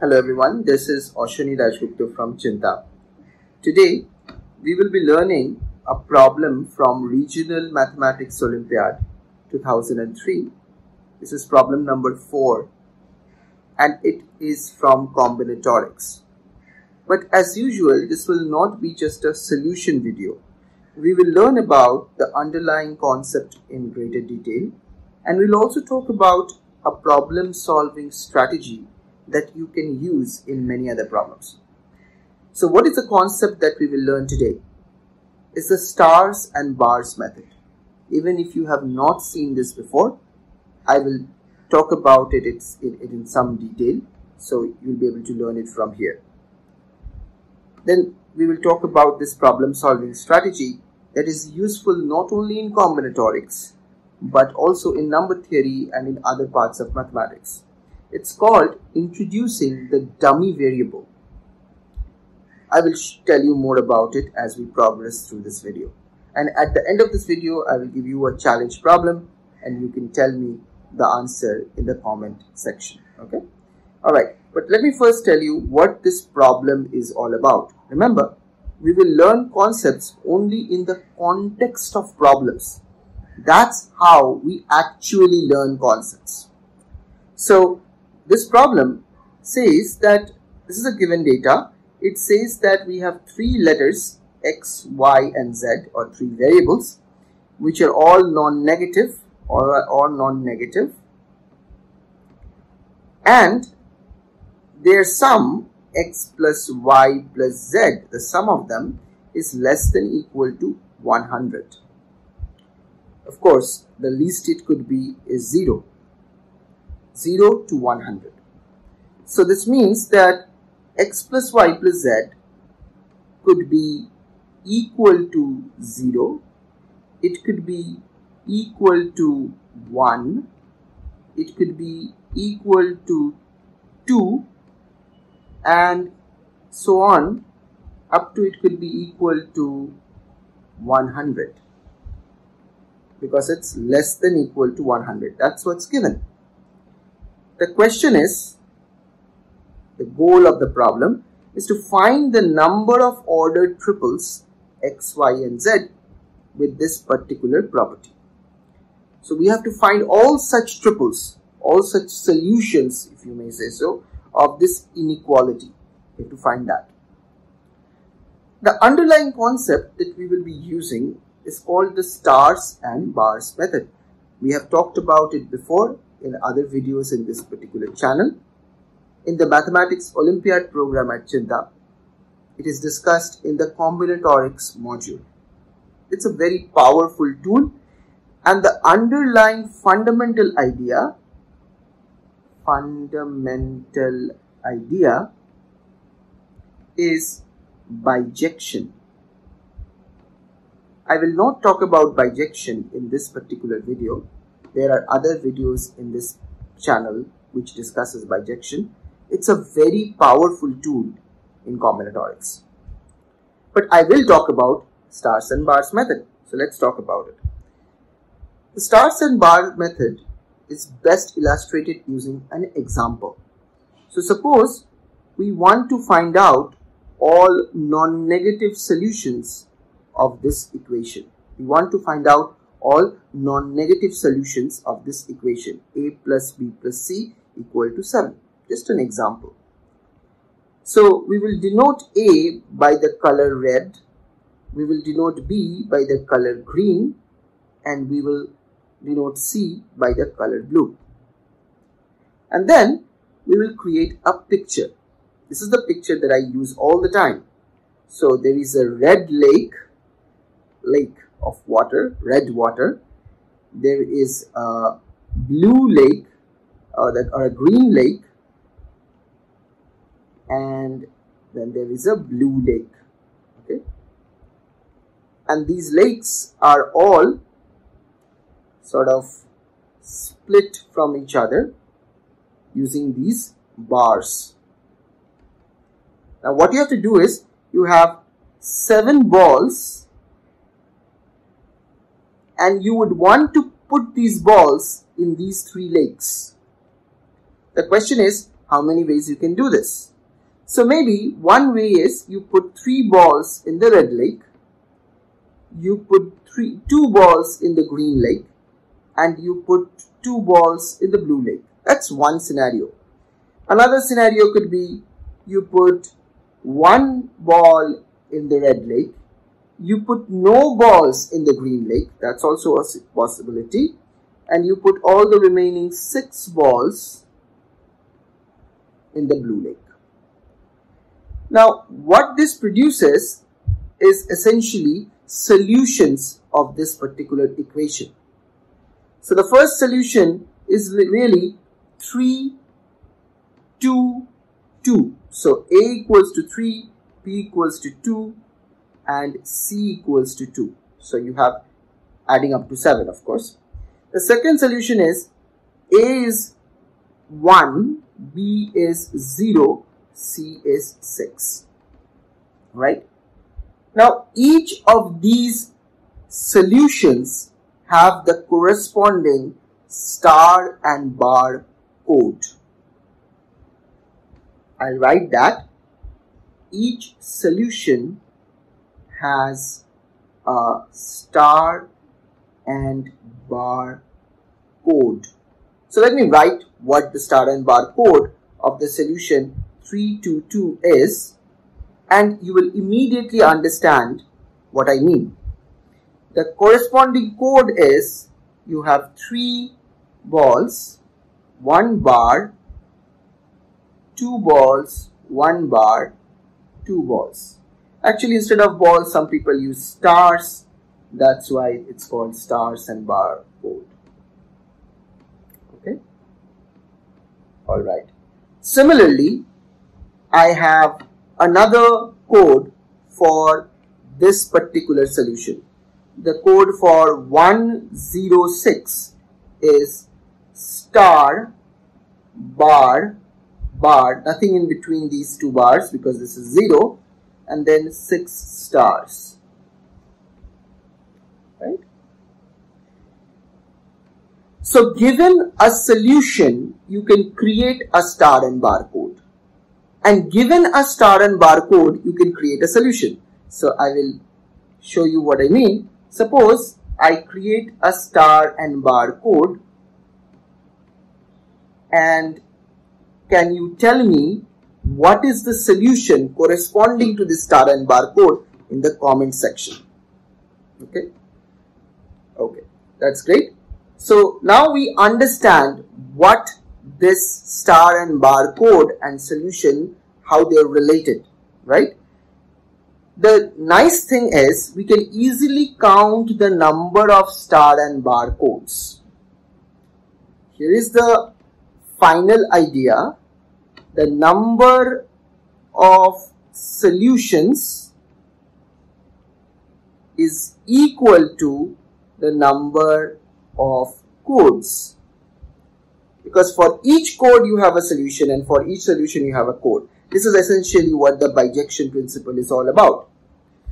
Hello everyone, this is Ashani Dasgupta from Cheenta. Today we will be learning a problem from Regional Mathematics Olympiad 2003. This is problem number 4 and it is from combinatorics. But as usual, this will not be just a solution video. We will learn about the underlying concept in greater detail and we'll also talk about a problem solving strategy that you can use in many other problems. So what is the concept that we will learn today? It's the stars and bars method. Even if you have not seen this before, I will talk about it in, in some detail so you'll be able to learn it from here. Then we will talk about this problem solving strategy that is useful not only in combinatorics but also in number theory and in other parts of mathematics. It's called introducing the dummy variable. I will tell you more about it as we progress through this video. And at the end of this video, I will give you a challenge problem and you can tell me the answer in the comment section. Okay. All right. But let me first tell you what this problem is all about. Remember, we will learn concepts only in the context of problems. That's how we actually learn concepts. So this problem says that this is a given data. It says that we have three letters x, y and z or three variables which are all non-negative or, or non-negative and their sum x plus y plus z the sum of them is less than equal to 100 of course the least it could be is 0 0 to 100. So this means that x plus y plus z could be equal to 0, it could be equal to 1, it could be equal to 2 and so on up to it could be equal to 100 because it's less than equal to 100 that's what's given the question is, the goal of the problem is to find the number of ordered triples x, y and z with this particular property. So we have to find all such triples, all such solutions, if you may say so, of this inequality. We have to find that. The underlying concept that we will be using is called the stars and bars method. We have talked about it before in other videos in this particular channel. In the Mathematics Olympiad program at Cheenta, it is discussed in the combinatorics module. It's a very powerful tool and the underlying fundamental idea, fundamental idea is bijection. I will not talk about bijection in this particular video there are other videos in this channel which discusses bijection. It's a very powerful tool in combinatorics. But I will talk about stars and bars method. So let's talk about it. The stars and bar method is best illustrated using an example. So suppose we want to find out all non-negative solutions of this equation. We want to find out all non-negative solutions of this equation a plus b plus c equal to 7. Just an example. So we will denote a by the color red, we will denote b by the color green and we will denote c by the color blue. And then we will create a picture. This is the picture that I use all the time. So there is a red lake, lake of water, red water. There is a blue lake or, that, or a green lake and then there is a blue lake. Okay. And these lakes are all sort of split from each other using these bars. Now what you have to do is you have seven balls and you would want to put these balls in these three lakes. The question is, how many ways you can do this. So maybe one way is you put three balls in the red lake, you put three, two balls in the green lake, and you put two balls in the blue lake. That's one scenario. Another scenario could be you put one ball in the red lake, you put no balls in the green lake, that's also a possibility, and you put all the remaining six balls in the blue lake. Now, what this produces is essentially solutions of this particular equation. So the first solution is really 3, 2, 2. So A equals to 3, B equals to 2, and C equals to 2. So you have adding up to 7, of course. The second solution is A is 1, B is 0, C is 6. Right? Now, each of these solutions have the corresponding star and bar code. I'll write that each solution has a star and bar code. So let me write what the star and bar code of the solution 322 is and you will immediately understand what I mean. The corresponding code is you have three balls, one bar, two balls, one bar, two balls. Actually, instead of balls, some people use stars. That's why it's called stars and bar code. Okay. All right. Similarly, I have another code for this particular solution. The code for 106 is star bar bar nothing in between these two bars because this is 0 and then 6 stars. Right? So given a solution you can create a star and bar code and given a star and bar code you can create a solution. So I will show you what I mean. Suppose I create a star and bar code and can you tell me what is the solution corresponding to the star and bar code in the comment section? Okay. Okay. That's great. So now we understand what this star and bar code and solution how they're related right? The nice thing is we can easily count the number of star and bar codes here is the final idea the number of solutions is equal to the number of codes. Because for each code you have a solution and for each solution you have a code. This is essentially what the bijection principle is all about.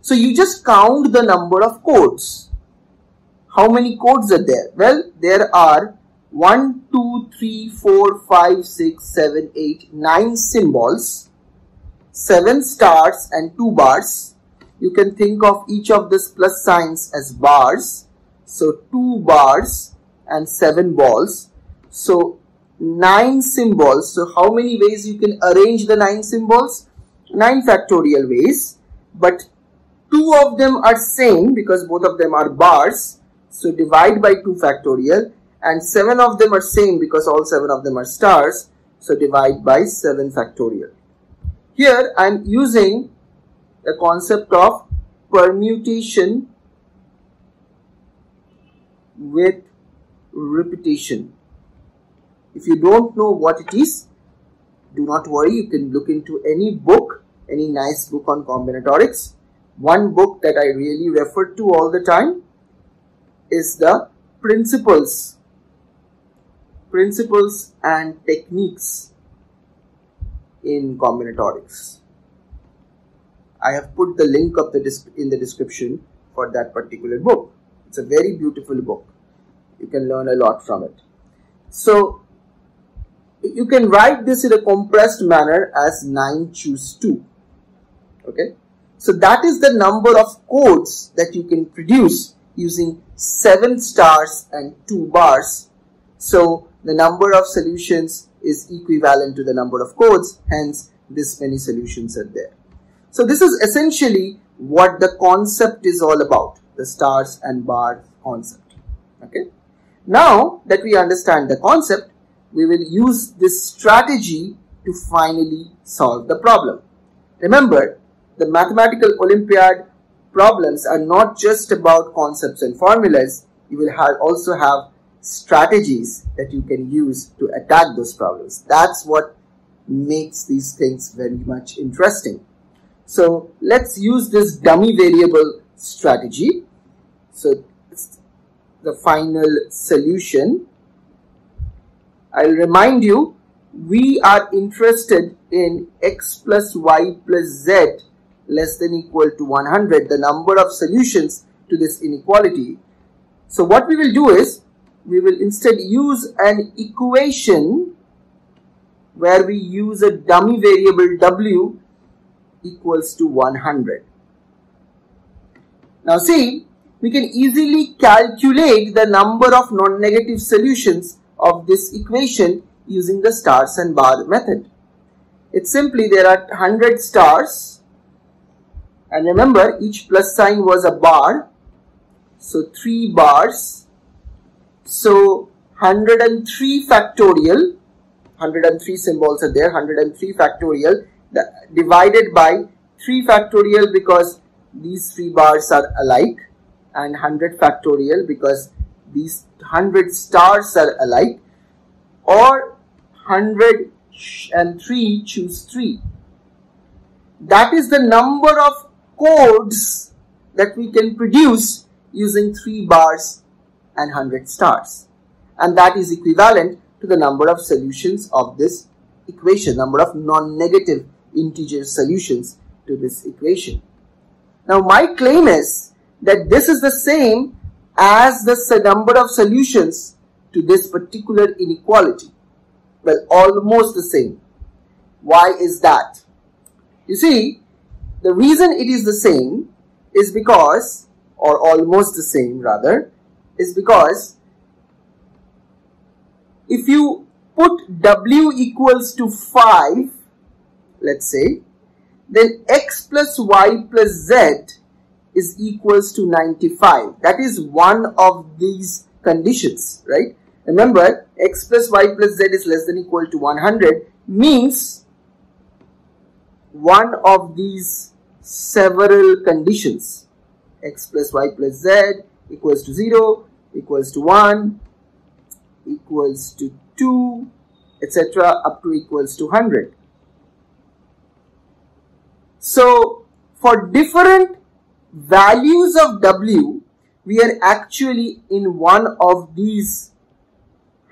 So you just count the number of codes. How many codes are there? Well there are 1, 2, 3, 4, 5, 6, 7, 8, 9 symbols, 7 stars and 2 bars. You can think of each of these plus signs as bars. So 2 bars and 7 balls. So 9 symbols. So how many ways you can arrange the 9 symbols? 9 factorial ways. But 2 of them are same because both of them are bars. So divide by 2 factorial and 7 of them are same because all 7 of them are stars. So divide by 7 factorial. Here I am using the concept of permutation with repetition. If you don't know what it is do not worry. You can look into any book any nice book on combinatorics. One book that I really refer to all the time is the principles principles and techniques in combinatorics. I have put the link of the in the description for that particular book. It's a very beautiful book. You can learn a lot from it. So you can write this in a compressed manner as 9 choose 2. Okay. So that is the number of codes that you can produce using 7 stars and 2 bars. So the number of solutions is equivalent to the number of codes, hence this many solutions are there. So this is essentially what the concept is all about, the stars and bar concept. Okay. Now that we understand the concept, we will use this strategy to finally solve the problem. Remember, the mathematical Olympiad problems are not just about concepts and formulas. You will have also have strategies that you can use to attack those problems. That's what makes these things very much interesting. So let's use this dummy variable strategy. So the final solution. I'll remind you, we are interested in x plus y plus z less than equal to 100, the number of solutions to this inequality. So what we will do is, we will instead use an equation where we use a dummy variable w equals to 100. Now see, we can easily calculate the number of non-negative solutions of this equation using the stars and bar method. It's simply there are 100 stars and remember each plus sign was a bar so 3 bars so 103 factorial 103 symbols are there 103 factorial divided by 3 factorial because these three bars are alike and 100 factorial because these 100 stars are alike or 103 choose 3 that is the number of codes that we can produce using 3 bars and 100 stars. And that is equivalent to the number of solutions of this equation, number of non-negative integer solutions to this equation. Now my claim is that this is the same as the number of solutions to this particular inequality. Well, almost the same. Why is that? You see, the reason it is the same is because, or almost the same rather, is because if you put w equals to 5, let's say, then x plus y plus z is equals to 95. That is one of these conditions, right? Remember, x plus y plus z is less than equal to 100 means one of these several conditions x plus y plus z equals to 0 equals to 1 equals to 2 etc up to equals to 100 so for different values of w we are actually in one of these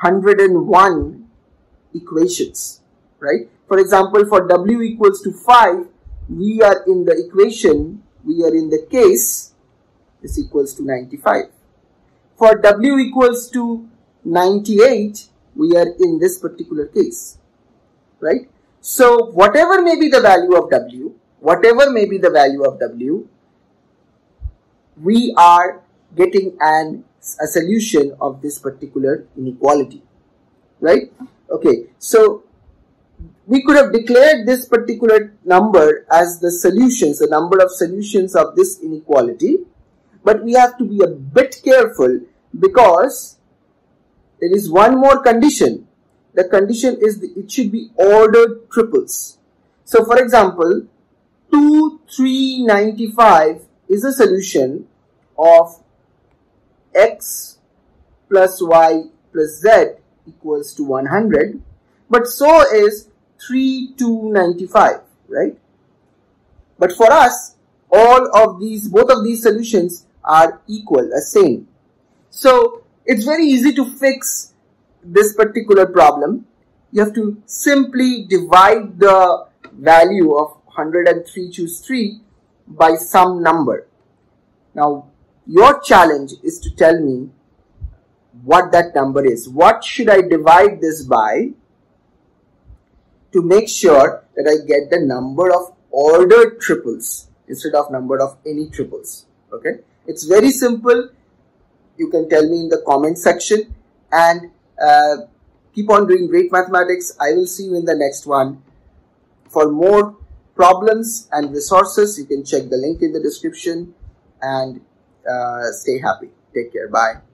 101 equations right for example, for w equals to 5, we are in the equation, we are in the case, is equals to 95. For w equals to 98, we are in this particular case, right? So, whatever may be the value of w, whatever may be the value of w, we are getting an a solution of this particular inequality, right? Okay, so we could have declared this particular number as the solutions, the number of solutions of this inequality. But we have to be a bit careful because there is one more condition. The condition is the, it should be ordered triples. So for example, 2, 3, 95 is a solution of x plus y plus z equals to 100. But so is 3 to 95, right? But for us, all of these, both of these solutions are equal, the same. So it's very easy to fix this particular problem. You have to simply divide the value of 103 choose 3 by some number. Now, your challenge is to tell me what that number is. What should I divide this by to make sure that I get the number of ordered triples instead of number of any triples. Okay. It's very simple. You can tell me in the comment section and uh, keep on doing great mathematics. I will see you in the next one. For more problems and resources, you can check the link in the description and uh, stay happy. Take care. Bye.